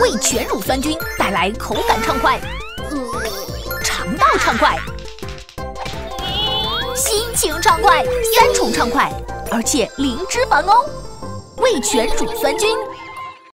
味全乳酸菌带来口感畅快肠道畅快心情畅快三重畅快而且零脂肪哦。味全乳酸菌